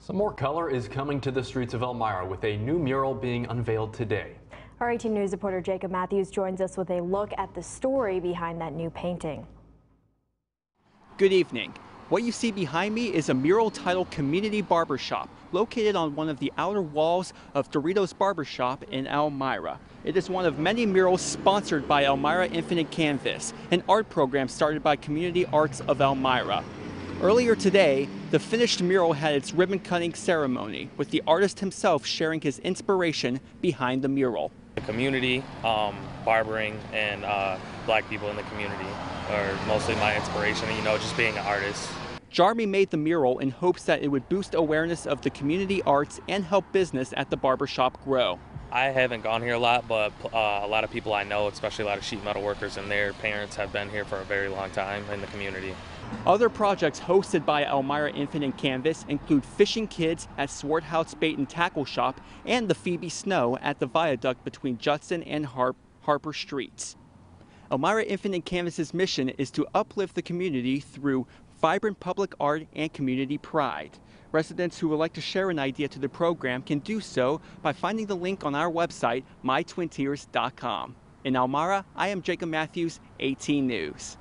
Some more color is coming to the streets of Elmira with a new mural being unveiled today. Our 18 News reporter Jacob Matthews joins us with a look at the story behind that new painting. Good evening. What you see behind me is a mural titled Community Barbershop, located on one of the outer walls of Doritos Barbershop in Elmira. It is one of many murals sponsored by Elmira Infinite Canvas, an art program started by Community Arts of Elmira. Earlier today, the finished mural had its ribbon cutting ceremony, with the artist himself sharing his inspiration behind the mural. The community, um, barbering, and uh, black people in the community are mostly my inspiration, you know, just being an artist. Jarmy made the mural in hopes that it would boost awareness of the community arts and help business at the barbershop grow. I haven't gone here a lot, but uh, a lot of people I know, especially a lot of sheet metal workers and their parents, have been here for a very long time in the community. Other projects hosted by Elmira Infinite Canvas include Fishing Kids at Swarthouse Bait and Tackle Shop and the Phoebe Snow at the viaduct between Judson and Harp Harper Streets. Elmira Infinite Canvas's mission is to uplift the community through vibrant public art and community pride. Residents who would like to share an idea to the program can do so by finding the link on our website, mytwintiers.com. In Elmira, I am Jacob Matthews, 18 News.